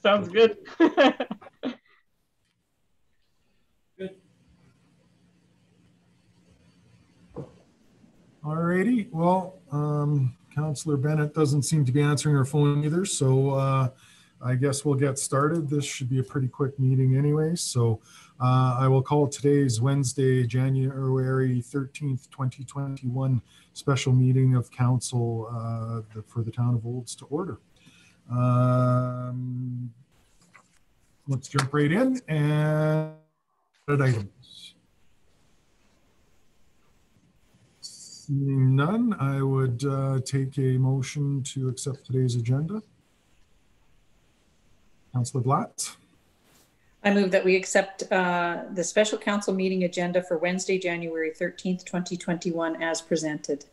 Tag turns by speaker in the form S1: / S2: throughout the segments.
S1: Sounds good.
S2: All righty, well, um, Counselor Bennett doesn't seem to be answering her phone either, so, uh, I guess we'll get started. This should be a pretty quick meeting anyway, so, uh, I will call today's Wednesday, January thirteenth, twenty twenty-one special meeting of council, uh, for the town of Olds to order. Um, let's jump right in and items. Seeing none, I would uh, take a motion to accept today's agenda. Councillor Blatz,
S3: I move that we accept uh, the special council meeting agenda for Wednesday, January 13th, 2021 as presented.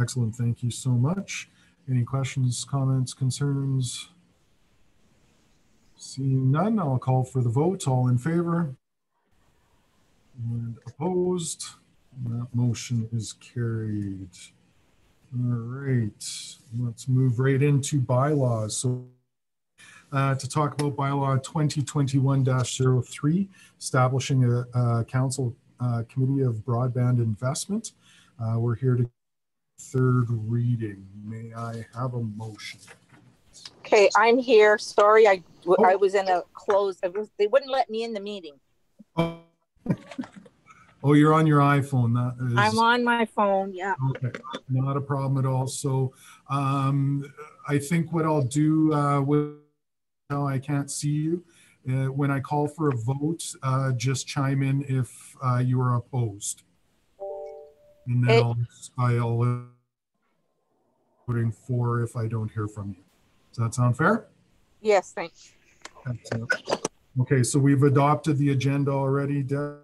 S2: excellent, thank you so much. Any questions, comments, concerns? Seeing none, I'll call for the vote. All in favor? And opposed? That motion is carried. All right, let's move right into bylaws. So uh, to talk about bylaw 2021-03, establishing a, a council uh, committee of broadband investment. Uh, We're here to third reading. May I have a motion?
S4: Okay, I'm here. Sorry, I,
S2: Oh.
S4: I was in a closed, was- they wouldn't let me in the meeting.
S2: Oh, Oh, you're on your iPhone. That is.
S4: I'm on my phone, yeah.
S2: Okay, not a problem at all. So um, I think what I'll do uh, with, now I can't see you. Uh, when I call for a vote, uh, just chime in if uh, you are opposed. And then
S4: It-
S2: I'll, I'll voting for if I don't hear from you. Does that sound fair?
S4: Yes, thanks.
S2: Excellent. Okay, so we've adopted the agenda already, De-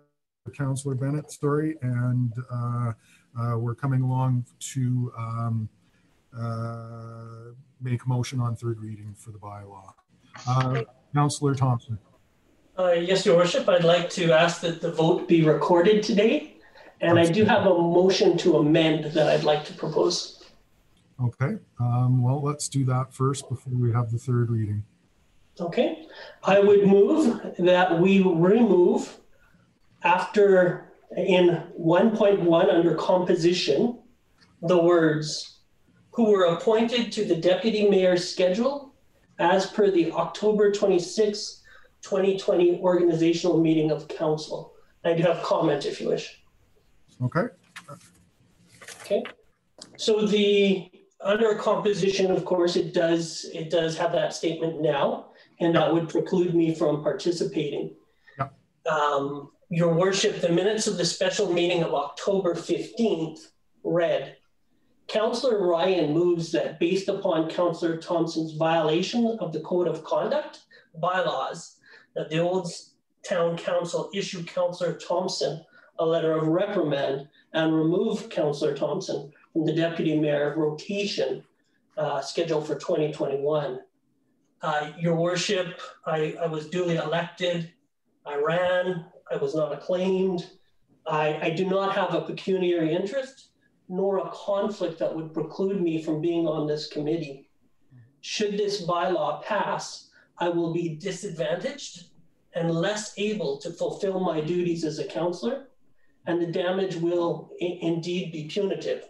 S2: Counselor Bennett, sorry, and uh, uh, we're coming along to um, uh, make motion on third reading for the bylaw. Uh, Counselor Thompson,
S1: Uh, Yes, your worship, I'd like to ask that the vote be recorded today. And I do have a motion to amend that I'd like to propose.
S2: okay, um, well, let's do that first before we have the third reading.
S1: Okay, I would move that we remove after, in 1.1 under composition, the words, who were appointed to the deputy mayor's schedule as per the October 26, 2020 organizational meeting of council. I do have comment if you wish.
S2: Okay,
S1: Okay, so the, under composition, of course, it does, it does have that statement now, and that would preclude me from participating.
S2: Yeah.
S1: Um, Your worship, the minutes of the special meeting of October fifteenth read, Counselor Ryan moves that based upon Counselor Thompson's violation of the code of conduct bylaws, that the Olds town council issue Counselor Thompson a letter of reprimand and remove Counselor Thompson from the deputy mayor rotation uh, scheduled for 2021. Uh, Your worship, I, I was duly elected. I ran. I was not acclaimed. I, I do not have a pecuniary interest nor a conflict that would preclude me from being on this committee. Should this bylaw pass, I will be disadvantaged and less able to fulfill my duties as a counselor and the damage will indeed be punitive.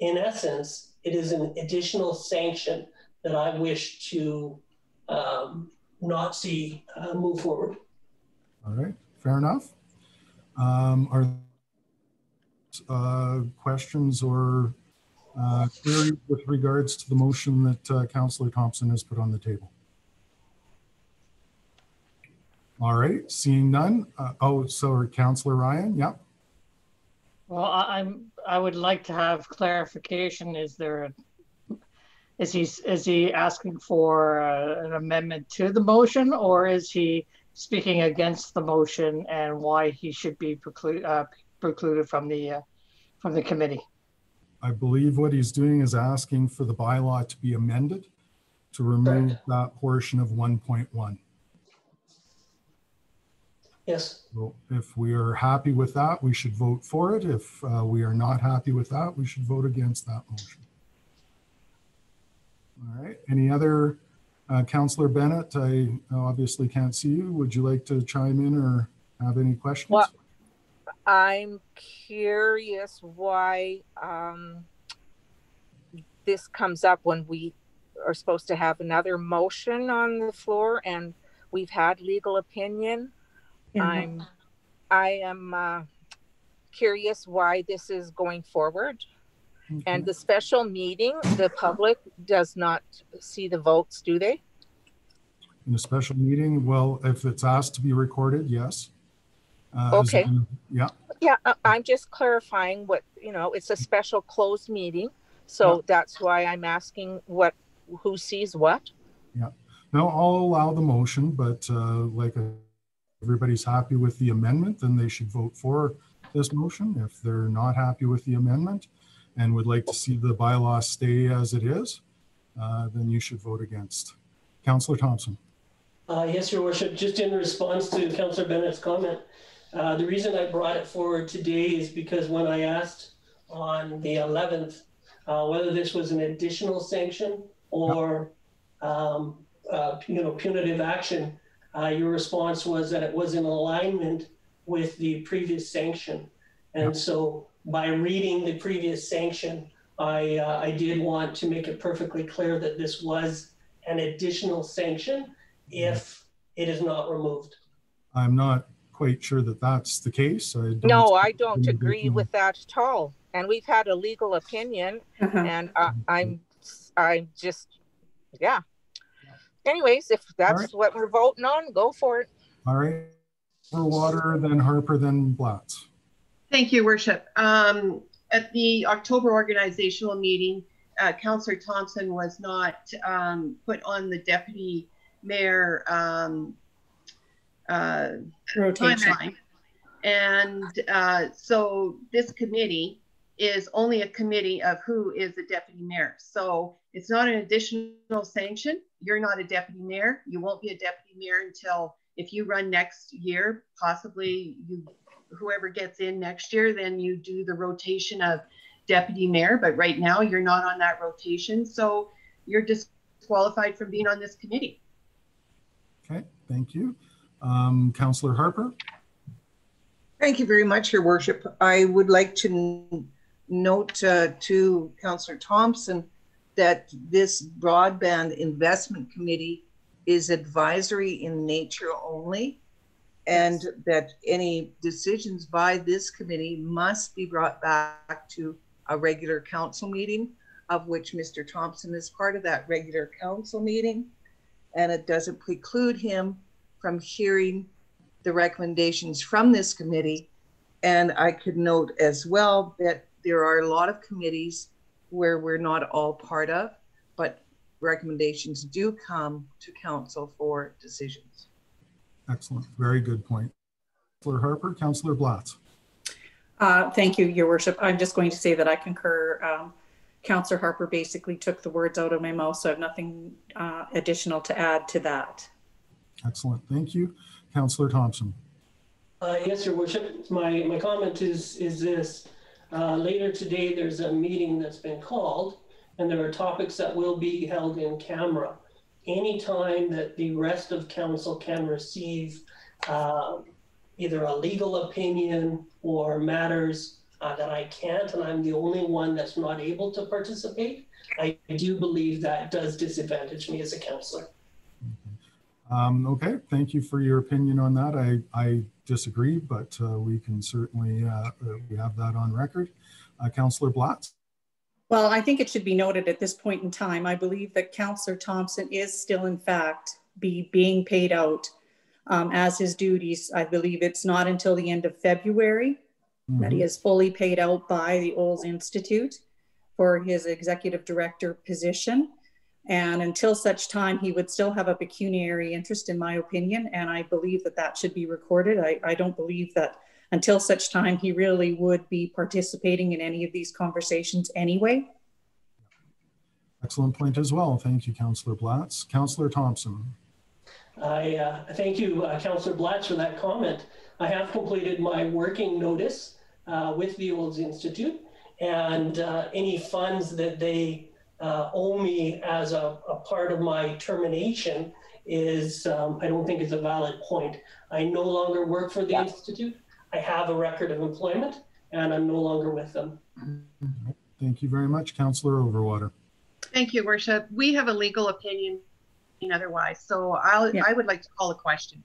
S1: In essence, it is an additional sanction that I wish to um, not see uh, move forward.
S2: all right, fair enough. Um, Are uh, questions or uh, queries with regards to the motion that uh, Counselor Thompson has put on the table? All right, seeing none. uh, Oh, sorry, Counselor Ryan, yeah.
S5: Well, I- I'm, I would like to have clarification. Is there, a is he, is he asking for uh, an amendment to the motion? Or is he speaking against the motion and why he should be precluded, precluded from the, uh, from the committee?
S2: I believe what he's doing is asking for the bylaw to be amended to remove
S1: Correct.
S2: that portion of 1.1.
S1: Yes,
S2: So If we are happy with that, we should vote for it. If uh, we are not happy with that, we should vote against that motion. All right, any other Uh, Counselor Bennett, I obviously can't see you. Would you like to chime in or have any questions?
S4: Well- I'm curious why um, this comes up when we are supposed to have another motion on the floor and we've had legal opinion. I'm, I am uh, curious why this is going forward. And the special meeting, the public does not see the votes, do they?
S2: In a special meeting, well, if it's asked to be recorded, yes. Uh, as
S4: Okay.
S2: in- Yeah,
S4: Yeah, I- I'm just clarifying what, you know, it's a special closed meeting. So that's why I'm asking what, who sees what? Yeah.
S2: No, I'll allow the motion, but uh, like uh, everybody's happy with the amendment, then they should vote for this motion. If they're not happy with the amendment and would like to see the bylaw stay as it is, uh, then you should vote against. Counselor Thompson.
S1: Uh, yes, your worship, just in response to Councillor Bennett's comment, uh, the reason I brought it forward today is because when I asked on the eleventh, uh, whether this was an additional sanction or, um, uh, you know, punitive action, uh, your response was that it was in alignment with the previous sanction. And so by reading the previous sanction, I, uh, I did want to make it perfectly clear that this was an additional sanction if it is not removed.
S2: I'm not quite sure that that's the case. I don't
S4: No, I don't agree with that at all. And we've had a legal opinion
S3: Uh-huh.
S4: and I, I'm, I'm just, yeah. Anyways, if that's what we're voting on, go for it.
S2: All right. Overwater, then Harper, then Blatz.
S6: Thank you, Worship. Um, at the October organizational meeting, uh, Councillor Thompson was not, um, put on the deputy mayor, um, uh,
S3: Rotation.
S6: timeline. And, uh, so this committee is only a committee of who is the deputy mayor. So it's not an additional sanction. You're not a deputy mayor. You won't be a deputy mayor until if you run next year, possibly you, whoever gets in next year, then you do the rotation of deputy mayor. But right now, you're not on that rotation. So you're disqualified from being on this committee.
S2: Okay, thank you. Um, Counselor Harper.
S7: Thank you very much, Your Worship. I would like to note uh, to Councillor Thompson that this broadband investment committee is advisory in nature only, and that any decisions by this committee must be brought back to a regular council meeting, of which Mr. Thompson is part of that regular council meeting. And it doesn't preclude him from hearing the recommendations from this committee. And I could note as well that there are a lot of committees where we're not all part of, but recommendations do come to council for decisions.
S2: Excellent. Very good point. Counselor Harper, Counselor Blatz.
S3: Uh, Thank you, Your Worship. I'm just going to say that I concur. Um, Counselor Harper basically took the words out of my mouth, so I have nothing uh, additional to add to that.
S2: Excellent. Thank you. Counselor Thompson.
S1: Uh, yes, your worship, my, my comment is, is this. Uh, later today, there's a meeting that's been called and there are topics that will be held in camera. Anytime that the rest of council can receive, uh, either a legal opinion or matters uh, that I can't, and I'm the only one that's not able to participate, I do believe that does disadvantage me as a counselor.
S2: Um, okay, thank you for your opinion on that. I, I disagree, but uh, we can certainly, uh, we have that on record. Uh, Counselor Blatz.
S3: Well, I think it should be noted at this point in time, I believe that Counselor Thompson is still in fact be being paid out um, as his duties. I believe it's not until the end of February that he is fully paid out by the Olds Institute for his executive director position. And until such time, he would still have a pecuniary interest, in my opinion. And I believe that that should be recorded. I, I don't believe that until such time he really would be participating in any of these conversations anyway.
S2: Excellent point as well. Thank you, Counselor Blatz. Counselor Thompson.
S1: I uh, thank you, uh, Councillor Blatz, for that comment. I have completed my working notice uh, with the Olds Institute, and uh, any funds that they uh, owe me as a, a part of my termination is, um, I don't think is a valid point. I no longer work for the
S4: Yeah.
S1: Institute. I have a record of employment and I'm no longer with them.
S2: Thank you very much, Counselor Overwater.
S6: Thank you, worship. We have a legal opinion otherwise, so I'll,
S3: Yeah.
S6: I would like to call a question.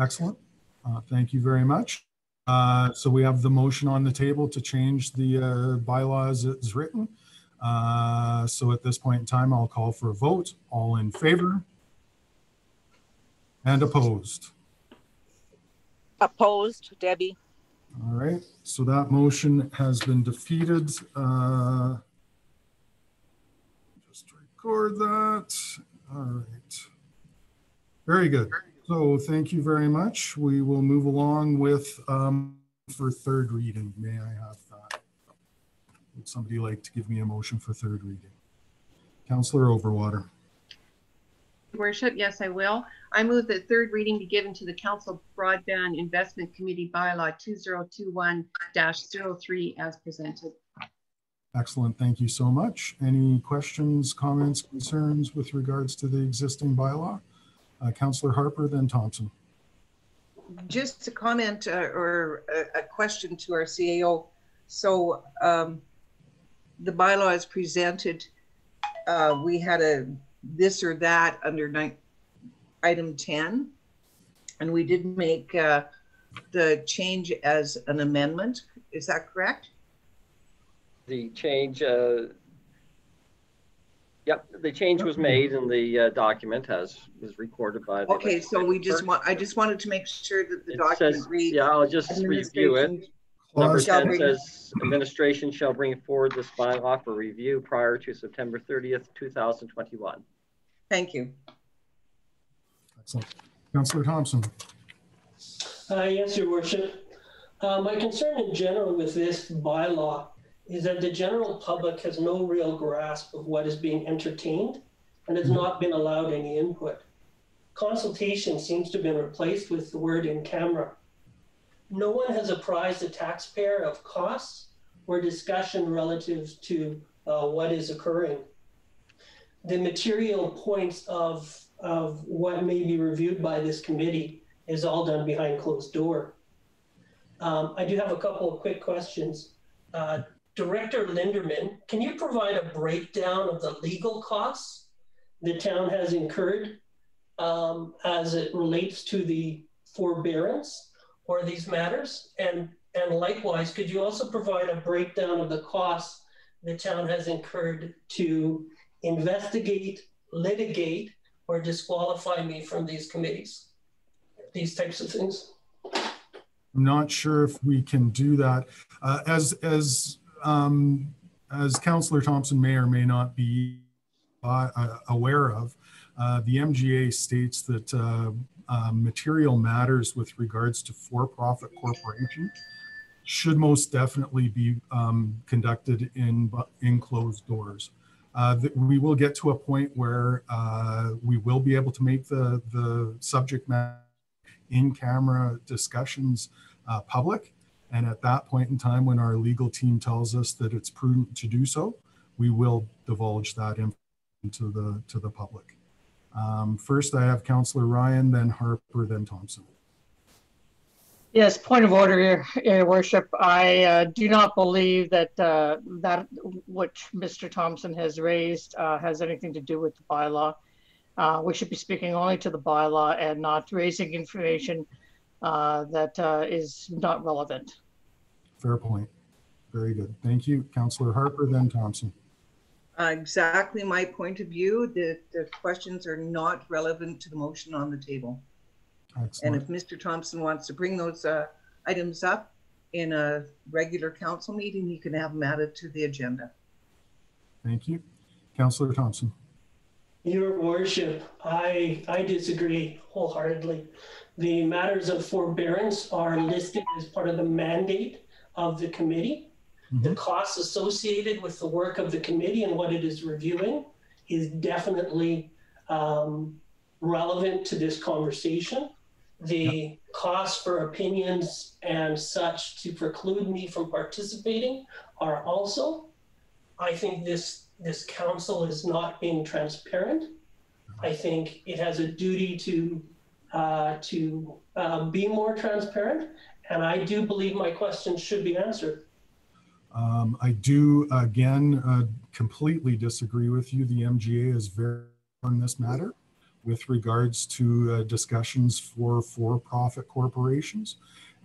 S2: Excellent. Uh, Thank you very much. Uh, So we have the motion on the table to change the uh, bylaws as written. Uh, So at this point in time, I'll call for a vote. All in favor? And opposed?
S4: Opposed, Debbie?
S2: All right, so that motion has been defeated. Uh, Just record that. All right. Very good. So thank you very much. We will move along with, um, for third reading. May I have? Would somebody like to give me a motion for third reading? Counselor Overwater.
S6: Worship, yes, I will. I move that third reading be given to the Council Broadband Investment Committee bylaw 2021-03 as presented.
S2: Excellent, thank you so much. Any questions, comments, concerns with regards to the existing bylaw? Uh, Counselor Harper, then Thompson.
S7: Just a comment uh, or a, a question to our CAO. So um, the bylaw is presented. Uh, we had a this or that under nine, item 10. And we did make uh, the change as an amendment. Is that correct?
S8: the change, uh, yep, the change was made in the uh, document as was recorded by the.
S7: Okay, so we just want, I just wanted to make sure that the
S8: It
S7: document
S8: says,
S7: reads.
S8: yeah, I'll just review it.
S7: administration
S8: Number
S2: Clause-
S7: Shall
S8: 10
S7: bring-
S8: says, administration shall bring forward this bylaw for review prior to September 30th, 2021.
S7: Thank you.
S2: Excellent. Counselor Thompson.
S1: Uh, yes, your worship. Uh, my concern in general with this bylaw is that the general public has no real grasp of what is being entertained and has not been allowed any input. Consultation seems to have been replaced with the word in camera. No one has apprised the taxpayer of costs or discussion relative to uh, what is occurring. The material points of, of what may be reviewed by this committee is all done behind closed door. Um, I do have a couple of quick questions. Uh, Director Linderman, can you provide a breakdown of the legal costs the town has incurred um, as it relates to the forbearance or these matters? And, and likewise, could you also provide a breakdown of the costs the town has incurred to investigate, litigate, or disqualify me from these committees? These types of things.
S2: I'm not sure if we can do that. Uh, As, as, um, as Counselor Thompson may or may not be uh, aware of, uh, the MGA states that uh, uh, material matters with regards to for-profit corporations should most definitely be um, conducted in, in closed doors. Uh, that We will get to a point where uh, we will be able to make the, the subject matter in-camera discussions uh, public. And at that point in time, when our legal team tells us that it's prudent to do so, we will divulge that information to the, to the public. Um, First, I have Counselor Ryan, then Harper, then Thompson.
S5: Yes, point of order, Your- Your Worship. I uh, do not believe that uh, that which Mr. Thompson has raised uh, has anything to do with the bylaw. Uh, We should be speaking only to the bylaw and not raising information uh, that uh, is not relevant.
S2: Fair point. Very good. Thank you. Counselor Harper, then Thompson.
S7: Uh, Exactly my point of view, the, the questions are not relevant to the motion on the table. And if Mr. Thompson wants to bring those uh, items up in a regular council meeting, he can have them added to the agenda.
S2: Thank you. Counselor Thompson.
S1: Your worship, I, I disagree wholeheartedly. The matters of forbearance are listed as part of the mandate of the committee. The
S2: Mhm.
S1: costs associated with the work of the committee and what it is reviewing is definitely um, relevant to this conversation. The costs for opinions and such to preclude me from participating are also. I think this this council is not being transparent. I think it has a duty to, uh, to uh, be more transparent. And I do believe my questions should be answered.
S2: Um, I do, again, uh, completely disagree with you. The MGA is very on this matter with regards to uh, discussions for for-profit corporations.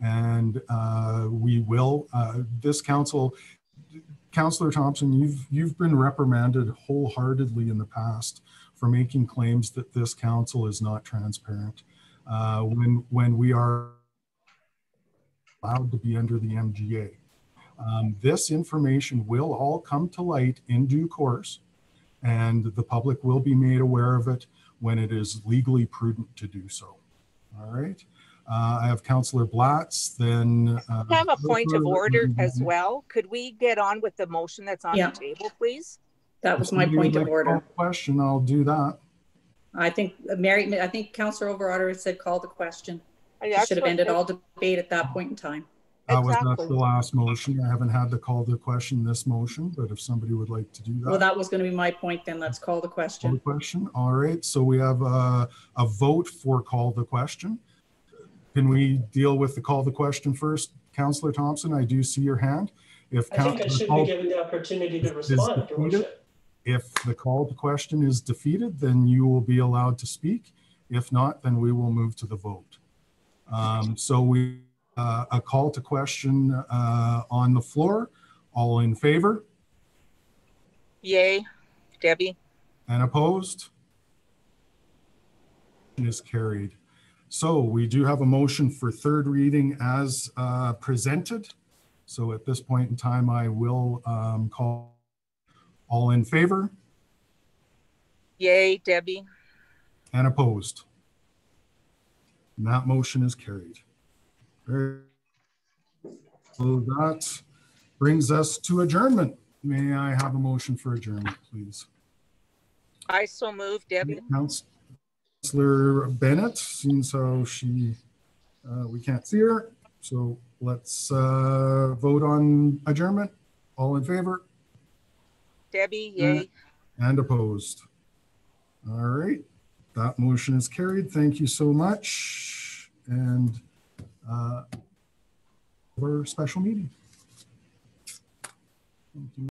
S2: And uh, we will, uh, this council, Councillor Thompson, you've, you've been reprimanded wholeheartedly in the past for making claims that this council is not transparent. Uh, when, when we are allowed to be under the MGA. Um, this information will all come to light in due course, and the public will be made aware of it when it is legally prudent to do so. All right. Uh, I have Councillor Blatz, then. uh,
S4: I have a point of order as well. Could we get on with the motion that's on
S3: Yeah.
S4: the table, please?
S3: That was my
S2: If you
S3: point of
S2: like to call
S3: order.
S2: Question, I'll do that.
S3: I think uh, Mary, I think Councillor Overwater said call the question.
S4: I-
S3: should have ended all debate at that point in time.
S2: That was, that's
S4: Exactly.
S2: the last motion. I haven't had to call the question this motion, but if somebody would like to do that.
S3: Well, that was going to be my point then. Let's call the
S2: Call the
S3: question.
S2: question. All right, so we have a, a vote for call the question. Can we deal with the call the question first? Counselor Thompson, I do see your hand. If
S1: I think I
S2: Counselor
S1: should be
S2: Col-
S1: given the opportunity to
S2: Is- is
S1: respond, Your
S2: defeated?
S1: Worship.
S2: if the call to question is defeated, then you will be allowed to speak. If not, then we will move to the vote. Um, So we, uh, a call to question uh, on the floor. All in favor
S4: Yay, Debbie.
S2: and opposed? Is carried. So we do have a motion for third reading as uh, presented. So at this point in time, I will um, call all in favor
S4: Yay, Debbie.
S2: and opposed. And that motion is carried. Very- So that brings us to adjournment. May I have a motion for adjournment, please?
S4: I so move, Debbie.
S2: Councillor Bennett, seems how she, uh, we can't see her. So let's uh, vote on adjournment. All in favor
S4: Debbie, yay.
S2: and opposed. All right, that motion is carried. Thank you so much. And uh, special meeting. Thank you.